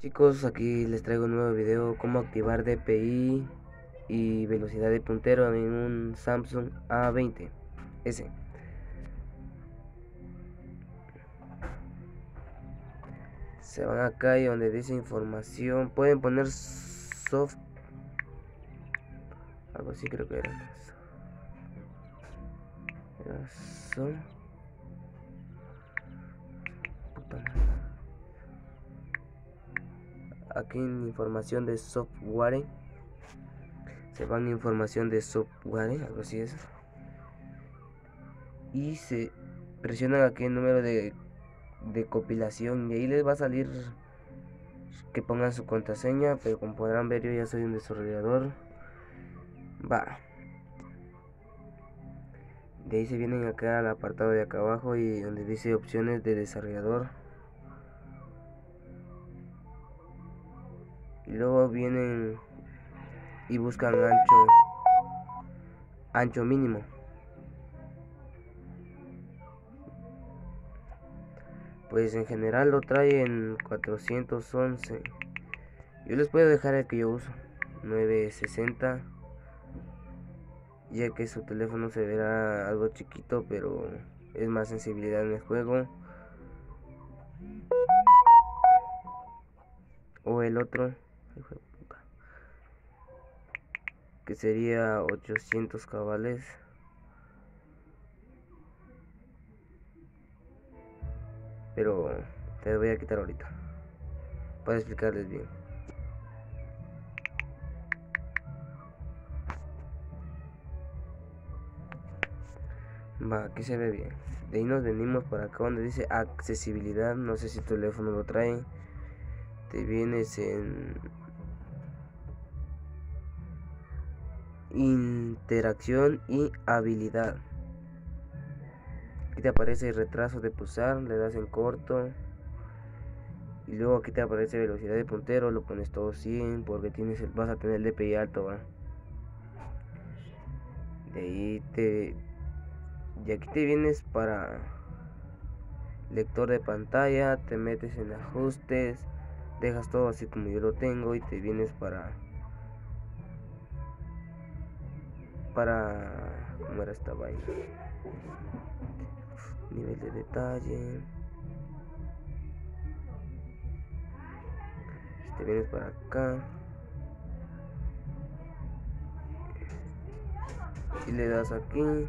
Chicos, aquí les traigo un nuevo video cómo activar DPI y velocidad de puntero en un Samsung A20 S. Se van acá y donde dice información, pueden poner soft algo así creo que era. Era aquí en información de software. Se van información de software algo así es. Y se presionan aquí el número de, de compilación. Y ahí les va a salir que pongan su contraseña pero como podrán ver yo ya soy un desarrollador. Va. De ahí se vienen acá al apartado de acá abajo y donde dice opciones de desarrollador y luego vienen y buscan ancho ancho mínimo. Pues en general lo trae en 411 yo les puedo dejar el que yo uso 960 ya que su teléfono se verá algo chiquito pero es más sensibilidad en el juego. O el otro que sería 800 cabales. Pero te voy a quitar ahorita para explicarles bien. Va aquí se ve bien. De ahí nos venimos para acá donde dice accesibilidad. No sé si tu teléfono lo trae. Te vienes en interacción y habilidad aquí te aparece el retraso de pulsar le das en corto y luego aquí te aparece velocidad de puntero lo pones todo 100 porque tienes vas a tener el DPI alto ¿va? de ahí te y aquí te vienes para lector de pantalla te metes en ajustes dejas todo así como yo lo tengo y te vienes para para como era esta vaina. Nivel de detalle. Te vienes para acá. Y le das aquí.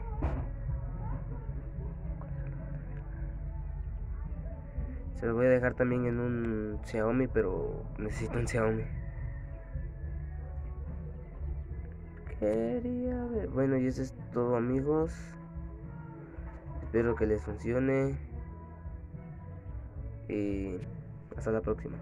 Se lo voy a dejar también en un Xiaomi, pero necesito un Xiaomi. Ver. Bueno, y eso es todo, amigos. Espero que les funcione. Y hasta la próxima.